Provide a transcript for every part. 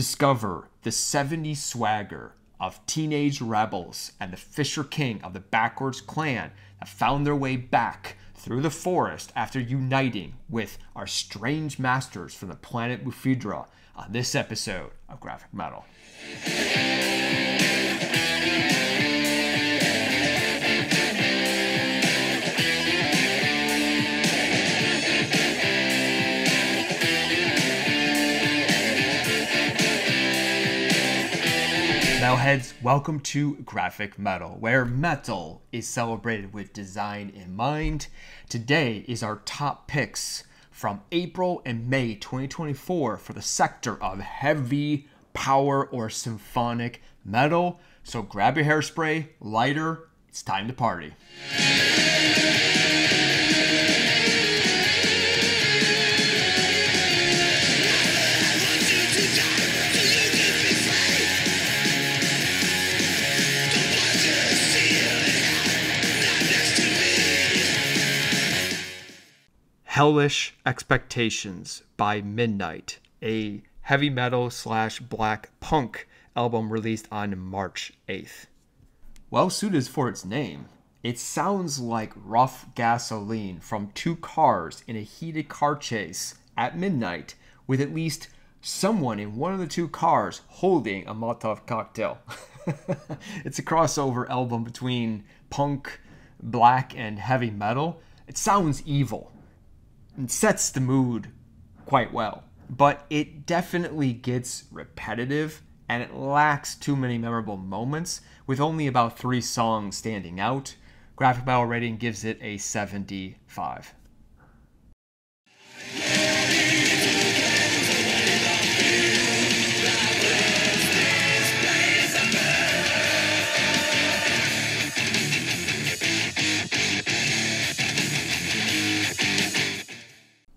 Discover the 70s swagger of teenage rebels and the Fisher King of the Backwoods clan that found their way back through the forest after uniting with our strange masters from the planet Murfuidra on this episode of Grafikmetal. Metalheads, welcome to Grafikmetal, where metal is celebrated with design in mind. Today is our top picks from April and May 2024 for the sector of heavy power or symphonic metal. So grab your hairspray, lighter, it's time to party. Hellish Expectations by Midnight, a heavy metal slash black punk album released on March 8th. Well suited for its name, it sounds like rough gasoline from two cars in a heated car chase at midnight with at least someone in one of the two cars holding a Molotov cocktail. it's a crossover album between punk, black, and heavy metal. It sounds evil and sets the mood quite well. But it definitely gets repetitive and it lacks too many memorable moments, with only about three songs standing out. Grafikmetal rating gives it a 75.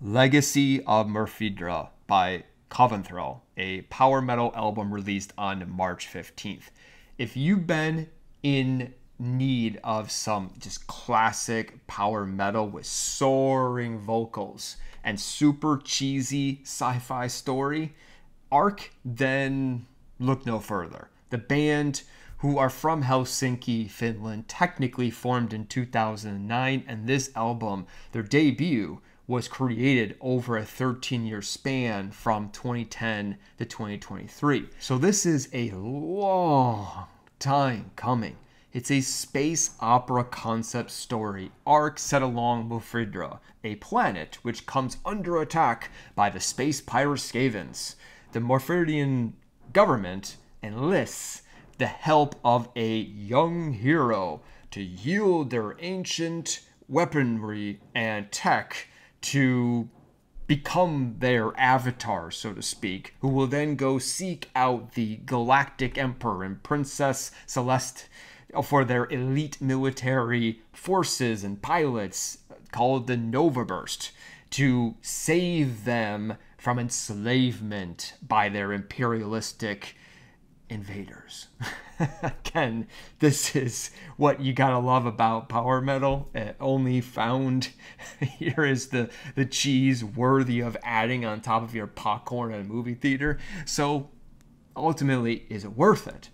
Legacy of Murfuidra by Coventhrall, a power metal album released on March 15th. If you've been in need of some just classic power metal with soaring vocals and super cheesy sci fi story, Arc, then look no further. The band, who are from Helsinki, Finland, technically formed in 2009, and this album, their debut, was created over a 13 year span from 2010 to 2023. So this is a long time coming. It's a space opera concept story arc set along Murfuidra, a planet which comes under attack by the space pirate Skavens. The Morphidian government enlists the help of a young hero to yield their ancient weaponry and tech to become their avatar, so to speak, who will then go seek out the Galactic Emperor and Princess Celeste uh, for their elite military forces and pilots uh, called the Nova Burst to save them from enslavement by their imperialistic invaders. Again, this is what you gotta love about power metal. Uh, only found here is the the cheese worthy of adding on top of your popcorn at a movie theater. So ultimately, is it worth it?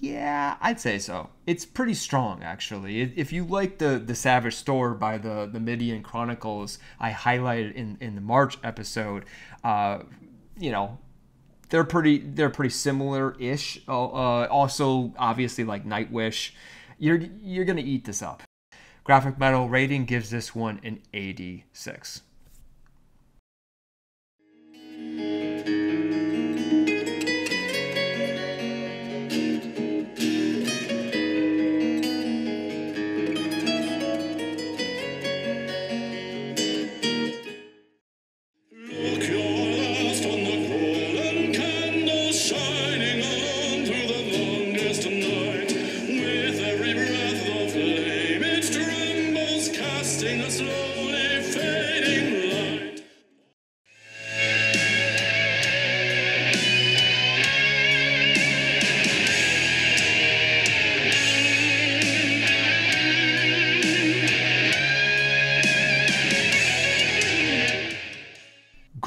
Yeah, I'd say so. It's pretty strong, actually. If you like the the Savage Store by the the Midian Chronicles, I highlighted in in the March episode. Uh, you know, they're pretty they're pretty similar ish. Uh, uh, also, obviously, like Nightwish, you're you're gonna eat this up. Grafikmetal rating gives this one an 86.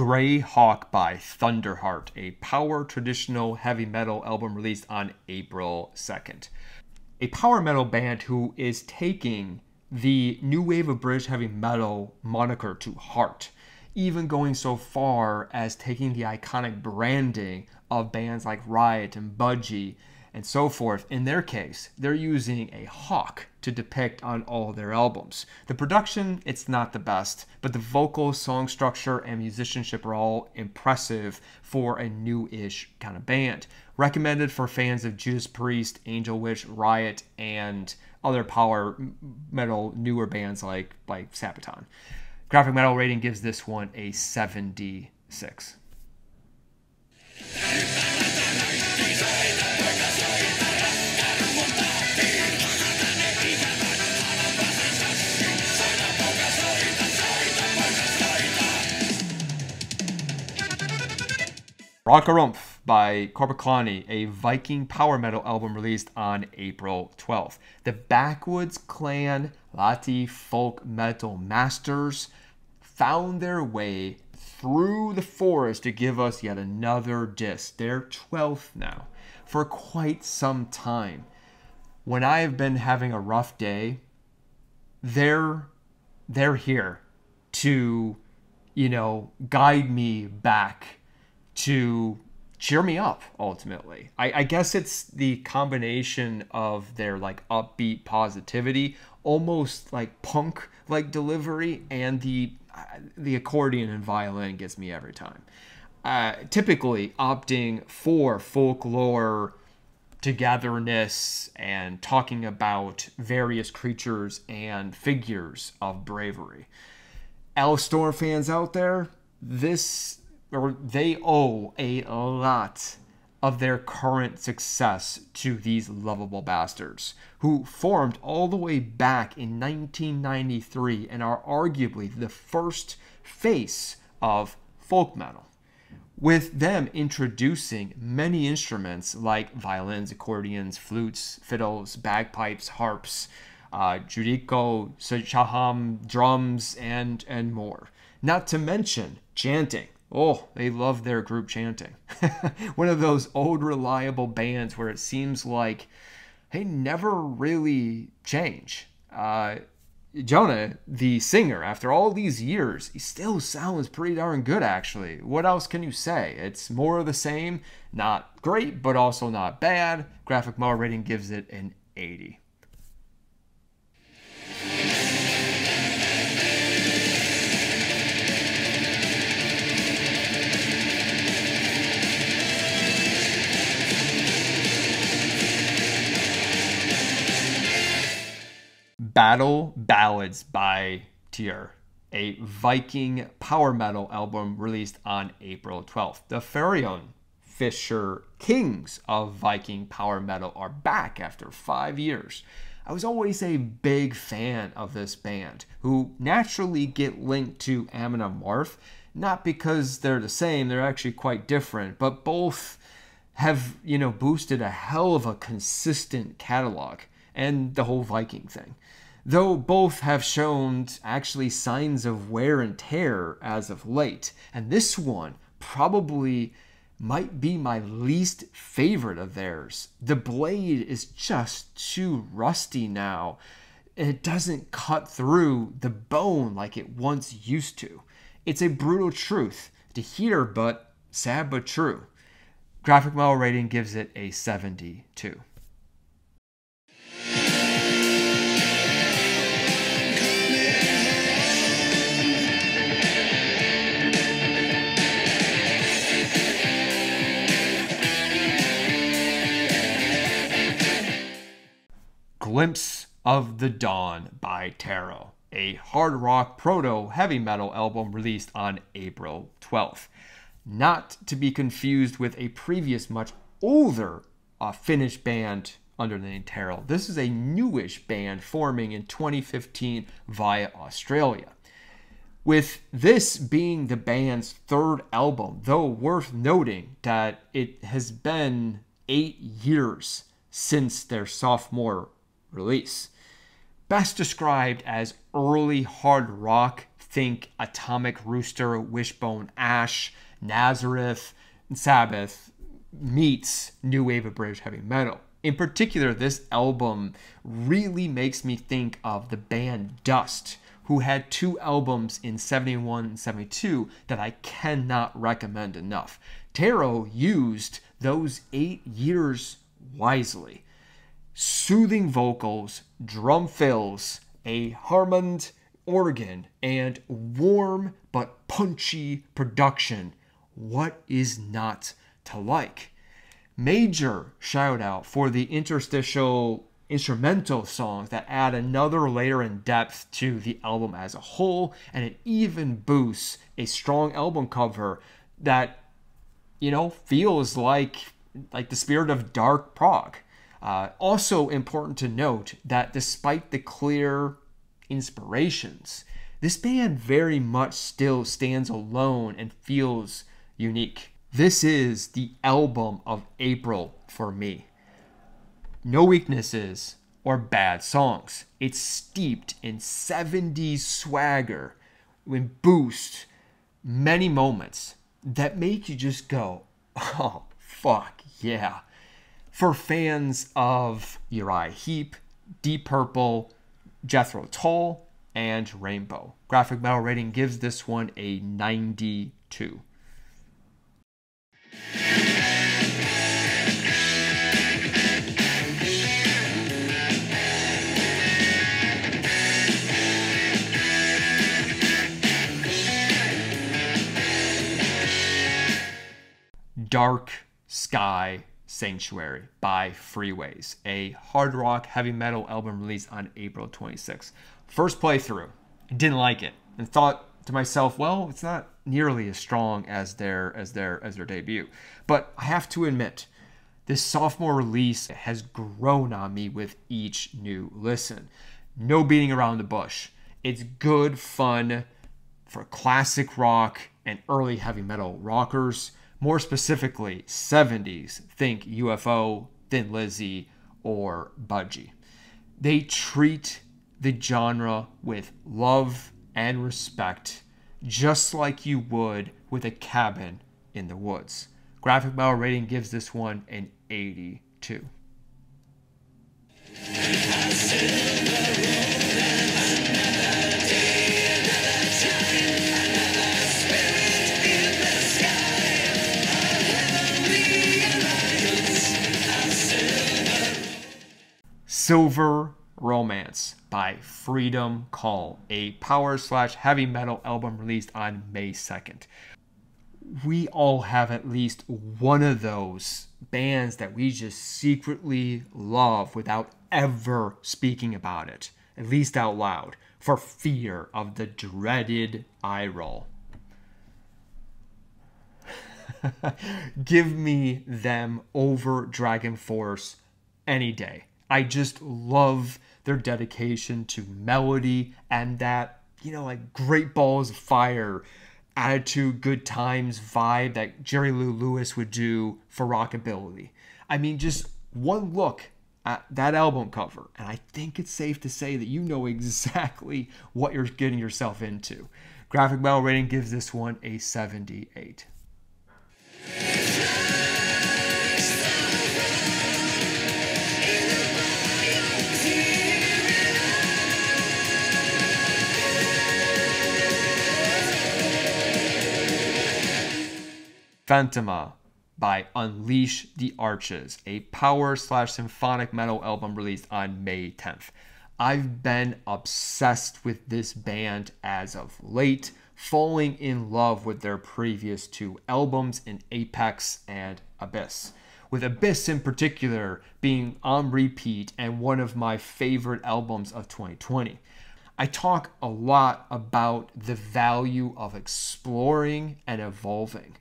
Greyhawk by Thunderheart, a power traditional heavy metal album released on April 2nd. A power metal band who is taking the new wave of British heavy metal moniker to heart, even going so far as taking the iconic branding of bands like Riot and Budgie and so forth. In their case, they're using a hawk to depict on all their albums. The production, it's not the best, but the vocal, song structure, and musicianship are all impressive for a new-ish kind of band. Recommended for fans of Judas Priest, Angel Witch, Riot, and other power metal newer bands like like Sabaton. Grafikmetal rating gives this one a 76. Rankarumpu by Korpiklaani, a Viking power metal album released on April 12th. The Backwoods Clan Lahti folk metal masters found their way through the forest to give us yet another disc, their 12th now, for quite some time. When I have been having a rough day, they're they're here to, you know, guide me back to cheer me up ultimately. I, I, guess it's the combination of their like upbeat positivity almost like punk like delivery and the uh, the accordion and violin gets me every time. Uh, typically opting for folklore togetherness and talking about various creatures and figures of bravery. Alestorm fans out there this or they owe a lot of their current success to these lovable bastards, who formed all the way back in 1993 and are arguably the first face of folk metal. With them introducing many instruments like violins, accordions, flutes, fiddles, bagpipes, harps, uh, jouhikko, chaham, drums, and, and more. Not to mention chanting, Oh, they love their group chanting. One of those old reliable bands where it seems like they never really change. Uh, Jonne, the singer, after all these years, he still sounds pretty darn good, actually. What else can you say? It's more of the same. Not great, but also not bad. Grafikmetal rating gives it an 80. Battle Ballads by Tyr, a Viking power metal album released on April 12th. The Therion Fisher Kings of Viking power metal are back after five years. I was always a big fan of this band, who naturally get linked to Amon Amarth, not because they're the same, they're actually quite different, but both have, you know, boosted a hell of a consistent catalog and the whole Viking thing though both have shown actually signs of wear and tear as of late. And this one probably might be my least favorite of theirs. The blade is just too rusty now. It doesn't cut through the bone like it once used to. It's a brutal truth to hear, but sad but true. Grafikmetal rating gives it a 72. Glimpse of the Dawn by Tarot, a hard rock proto heavy metal album released on April 12th. Not to be confused with a previous, much older uh, Finnish band under the name Tarot. This is a newish band forming in 2015 via Australia. With this being the band's third album, though worth noting that it has been eight years since their sophomore release. Best described as early hard rock think Atomic Rooster, Wishbone Ash, Nazareth, Sabbath meets new wave of British heavy metal. In particular, this album really makes me think of the band Dust, who had two albums in 71 and 72 that I cannot recommend enough. Tarot used those eight years wisely. Soothing vocals, drum fills, a Hammond organ, and warm but punchy production. What is not to like? Major shout out for the interstitial instrumental songs that add another layer in depth to the album as a whole, and it even boosts a strong album cover that you know feels like like the spirit of dark prog. Uh, also important to note that despite the clear inspirations, this band very much still stands alone and feels unique. This is the album of April for me. No weaknesses or bad songs. It's steeped in 70s swagger with boost many moments that make you just go, oh, fuck yeah. For fans of Uriah Heep, Deep Purple, Jethro Tull, and Rainbow. Grafikmetal Rating gives this one a 92. Dark Sky Sanctuary by Freeways, a hard rock heavy metal album released on April 26. First playthrough, didn't like it and thought to myself, well, it's not nearly as strong as their as their as their debut. But I have to admit, this sophomore release has grown on me with each new listen. No beating around the bush. It's good fun for classic rock and early heavy metal rockers more specifically 70s, think UFO, Thin Lizzy, or Budgie. They treat the genre with love and respect, just like you would with a cabin in the woods. Grafikmetal rating gives this one an 82. Silver Romance by Freedom Call, a power slash heavy metal album released on May 2nd. We all have at least one of those bands that we just secretly love without ever speaking about it, at least out loud, for fear of the dreaded eye roll. Give me them over Dragon Force any day. I just love their dedication to melody and that, you know, like great balls of fire attitude, good times vibe that Jerry Lee Lewis would do for rockabilly. I mean, just one look at that album cover, and I think it's safe to say that you know exactly what you're getting yourself into. Grafikmetal rating gives this one a 78. Phantoma by Unleash the Arches, a power slash symphonic metal album released on May 10th. I've been obsessed with this band as of late, falling in love with their previous two albums in Apex and Abyss. With Abyss in particular being on repeat and one of my favorite albums of 2020. I talk a lot about the value of exploring and evolving.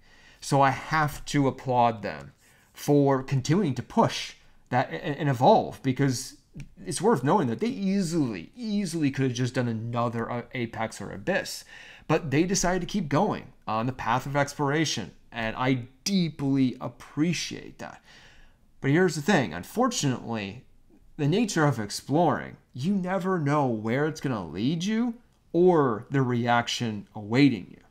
So I have to applaud them for continuing to push that and, evolve because it's worth knowing that they easily, easily could have just done another uh, Apex or Abyss, but they decided to keep going on the path of exploration, and I deeply appreciate that. But here's the thing unfortunately, the nature of exploring, you never know where it's going to lead you or the reaction awaiting you.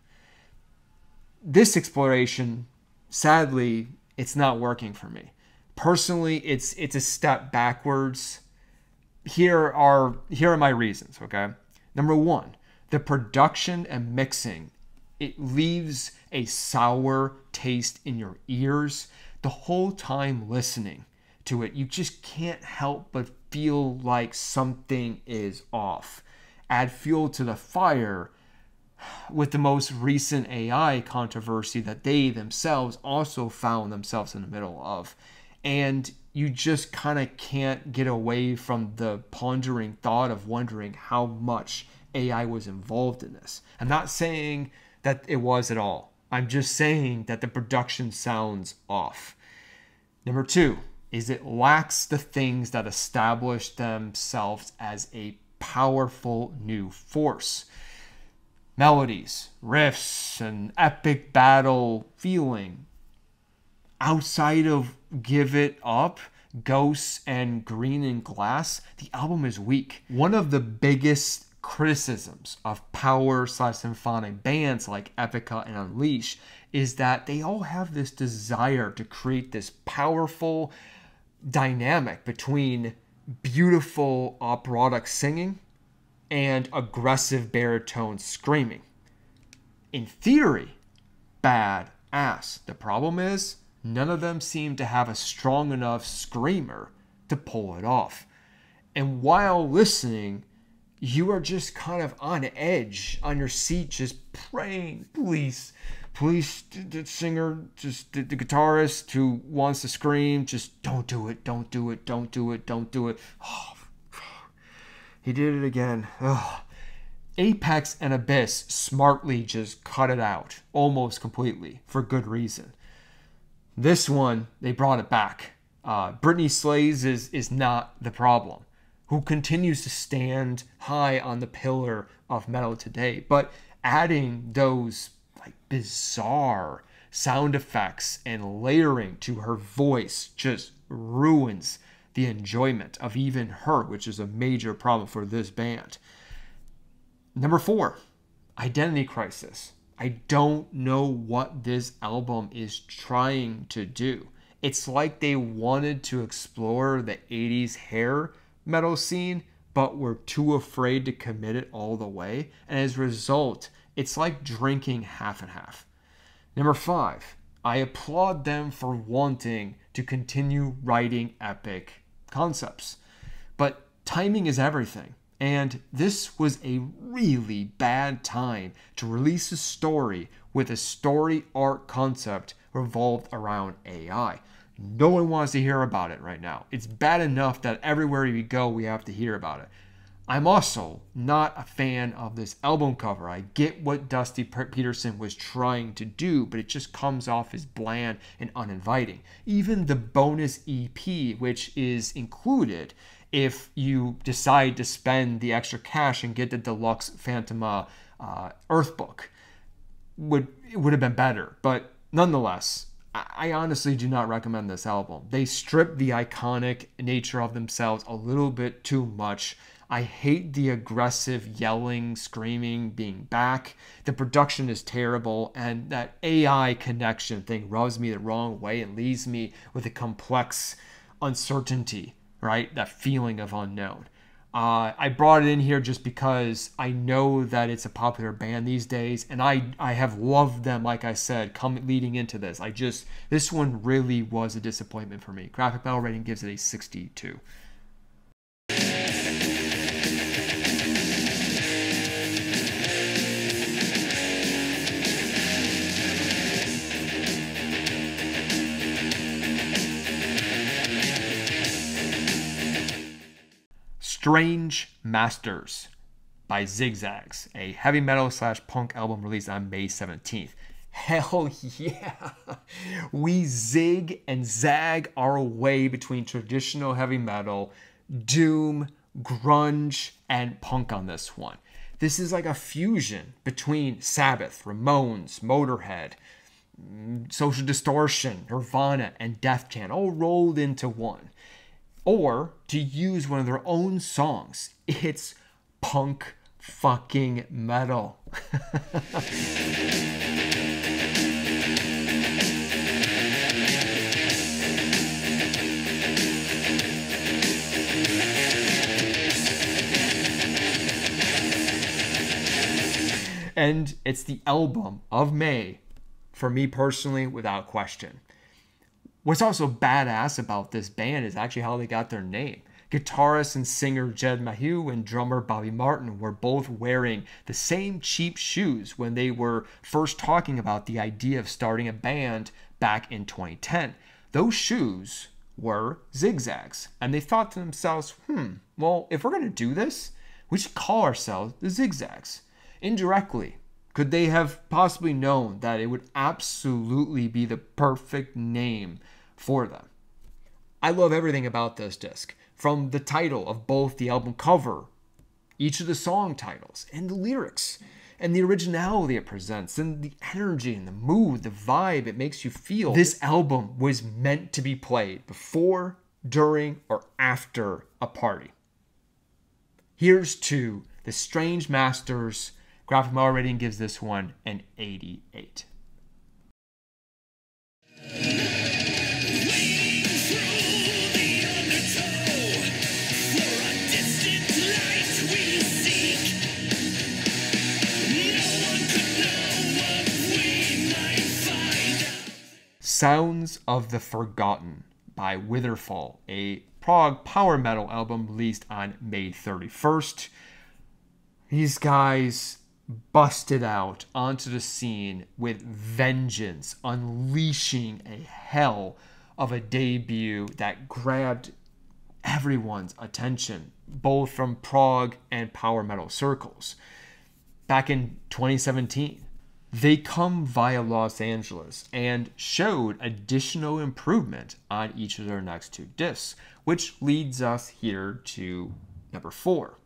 This exploration, sadly, it's not working for me. Personally, it's it's a step backwards. Here are here are my reasons, okay? Number 1, the production and mixing it leaves a sour taste in your ears the whole time listening to it. You just can't help but feel like something is off. Add fuel to the fire with the most recent AI controversy that they themselves also found themselves in the middle of. And you just kind of can't get away from the pondering thought of wondering how much AI was involved in this. I'm not saying that it was at all. I'm just saying that the production sounds off. Number two is it lacks the things that establish themselves as a powerful new force. Melodies, riffs, and epic battle feeling. Outside of Give It Up, Ghosts, and Green and Glass, the album is weak. One of the biggest criticisms of power slash symphonic bands like Epica and Unleash is that they all have this desire to create this powerful dynamic between beautiful uh, operatic singing and aggressive baritone screaming. In theory, bad ass. The problem is, none of them seem to have a strong enough screamer to pull it off. And while listening, you are just kind of on edge on your seat, just praying, please, please, the singer, just the, the, guitarist who wants to scream, just don't do it, don't do it, don't do it, don't do it. Oh, he did it again. Oh. Apex and Abyss smartly just cut it out almost completely for good reason. This one, they brought it back. Uh, Brittney Slayes is, is not the problem who continues to stand high on the pillar of metal today. But adding those like bizarre sound effects and layering to her voice just ruins the enjoyment of even her, which is a major problem for this band. Number four, Identity Crisis. I don't know what this album is trying to do. It's like they wanted to explore the 80s hair metal scene, but were too afraid to commit it all the way. And as a result, it's like drinking half and half. Number five, I applaud them for wanting to continue writing epic concepts. But timing is everything. And this was a really bad time to release a story with a story arc concept revolved around AI. No one wants to hear about it right now. It's bad enough that everywhere we go, we have to hear about it. I'm also not a fan of this album cover. I get what Dusty Peterson was trying to do, but it just comes off as bland and uninviting. Even the bonus EP, which is included if you decide to spend the extra cash and get the deluxe Phantoma uh, Earth book, would it would have been better. But nonetheless, I honestly do not recommend this album. They strip the iconic nature of themselves a little bit too much. I hate the aggressive yelling, screaming, being back. The production is terrible, and that AI connection thing rubs me the wrong way and leaves me with a complex uncertainty, right? That feeling of unknown. Uh, I brought it in here just because I know that it's a popular band these days, and I I have loved them. Like I said, coming leading into this, I just this one really was a disappointment for me. Grafikmetal rating gives it a 62. Strange Masters by Zigzags, a heavy metal slash punk album released on May 17th. Hell yeah! We zig and zag our way between traditional heavy metal, doom, grunge, and punk on this one. This is like a fusion between Sabbath, Ramones, Motorhead, mm, Social Distortion, Nirvana, and Def Jam all rolled into one or to use one of their own songs. It's punk fucking metal. and it's the album of May for me personally, without question. What's also badass about this band is actually how they got their name. Guitarist and singer Jed Maheu and drummer Bobby Martin were both wearing the same cheap shoes when they were first talking about the idea of starting a band back in 2010. Those shoes were zigzags, and they thought to themselves, hmm, well, if we're going to do this, we should call ourselves the Zigzags. Indirectly, could they have possibly known that it would absolutely be the perfect name for them? I love everything about this disc, from the title of both the album cover, each of the song titles, and the lyrics, and the originality it presents, and the energy and the mood, the vibe it makes you feel. This album was meant to be played before, during, or after a party. Here's to the Strange Masters Grafikmetal rating gives this one an 88. Sounds of the Forgotten by Witherfall, a prog power metal album released on May 31st. These guys busted out onto the scene with vengeance, unleashing a hell of a debut that grabbed everyone's attention, both from prog and power metal circles. Back in 2017, they come via Los Angeles and showed additional improvement on each of their next two discs, which leads us here to number four.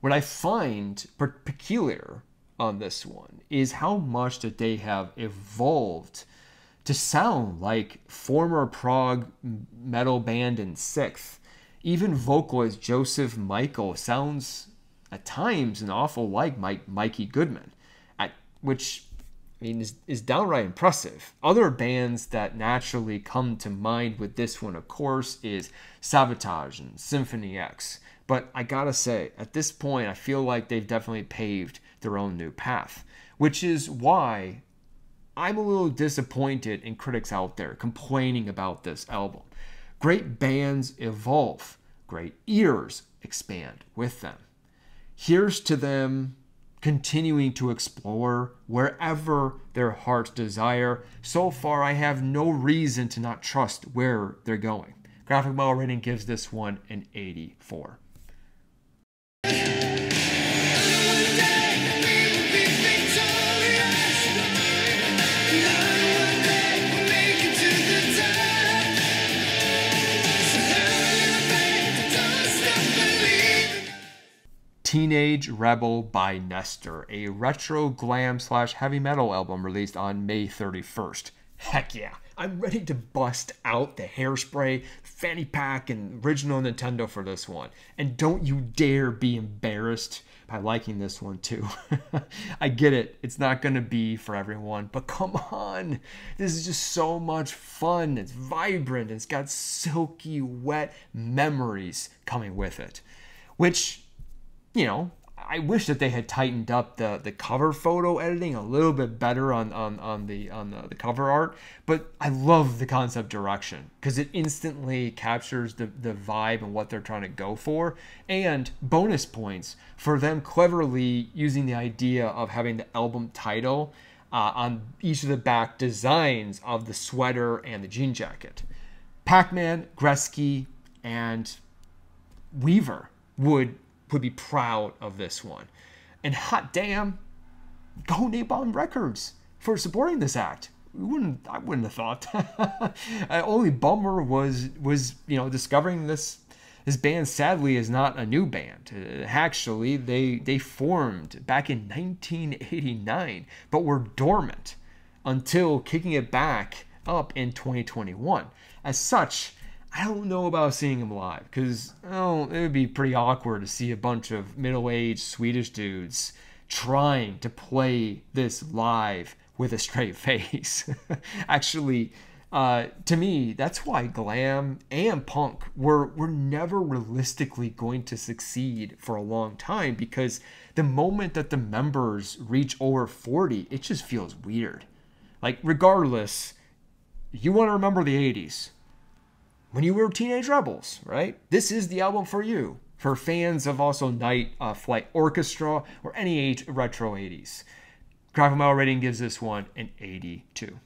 What I find peculiar on this one is how much that they have evolved to sound like former prog metal band in sixth. Even vocalist Joseph Michael sounds at times an awful like Mike Mikey Goodman, at which I mean is, is downright impressive. Other bands that naturally come to mind with this one, of course, is Savatage and Symphony X. But I gotta say, at this point, I feel like they've definitely paved their own new path, which is why I'm a little disappointed in critics out there complaining about this album. Great bands evolve, great ears expand with them. Here's to them continuing to explore wherever their hearts desire. So far, I have no reason to not trust where they're going. Grafikmetal rating gives this one an 84. Teenage Rebel by Nestor, a retro glam slash heavy metal album released on May 31st. Heck yeah, I'm ready to bust out the hairspray, fanny pack, and original Nintendo for this one. And don't you dare be embarrassed by liking this one too. I get it, it's not gonna be for everyone, but come on, this is just so much fun. It's vibrant, it's got silky, wet memories coming with it, which you know, I wish that they had tightened up the, the cover photo editing a little bit better on, on, on the on the, the cover art. But I love the concept direction because it instantly captures the, the vibe and what they're trying to go for. And bonus points for them cleverly using the idea of having the album title uh, on each of the back designs of the sweater and the jean jacket. Pac-Man, Gretzky, and Weaver would would be proud of this one. And hot damn, go Napalm Records for supporting this act. We wouldn't I wouldn't have thought. only bummer was was you know discovering this this band sadly is not a new band. Uh, actually, they they formed back in 1989, but were dormant until kicking it back up in 2021. As such, I don't know about seeing him live because oh, it would be pretty awkward to see a bunch of middle-aged Swedish dudes trying to play this live with a straight face. Actually, uh, to me, that's why glam and punk were were never realistically going to succeed for a long time because the moment that the members reach over 40, it just feels weird. Like regardless, you want to remember the 80s when you were teenage rebels, right? This is the album for you. For fans of also Night uh, Flight Orchestra or any age retro 80s. Grafikmetal rating gives this one an 82.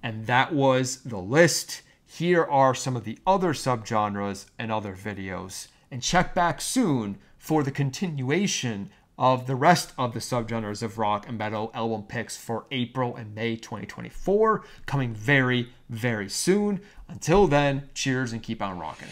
And that was the list. Here are some of the other subgenres and other videos. And check back soon for the continuation of the rest of the subgenres of rock and metal album picks for April and May 2024, coming very, very soon. Until then, cheers and keep on rocking.